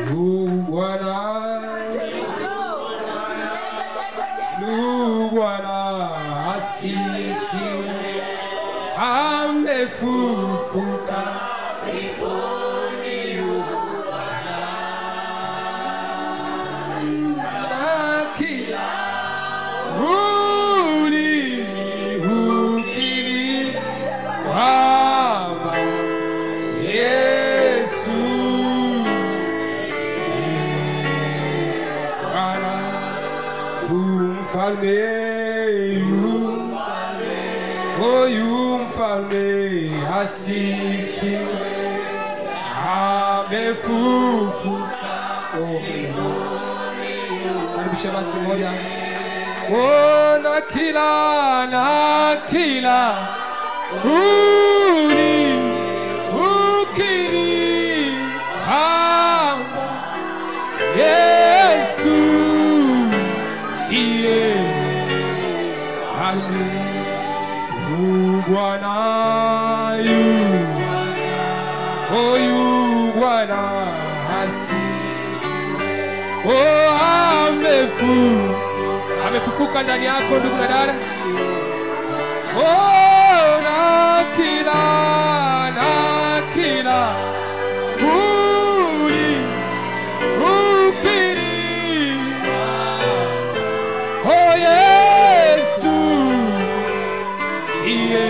Lu Bwana, Lu Bwana asifiwe, amefufuka. Na yu huyu mfalme asifiwe amefufuka karibisha basi moja Oh, na kila na falme yu Bwana yu. Oyu Bwana asi oh amefu. Amefufuka ndani yako ndugu na dada. Oh na kila na kila Iye